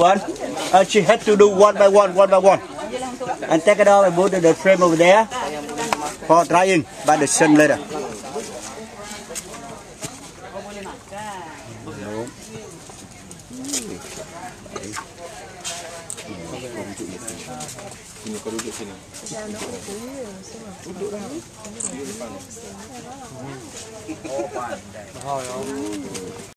One, uh, she had to do one by one, one by one. And take it off and put the frame over there for drying by the sun later.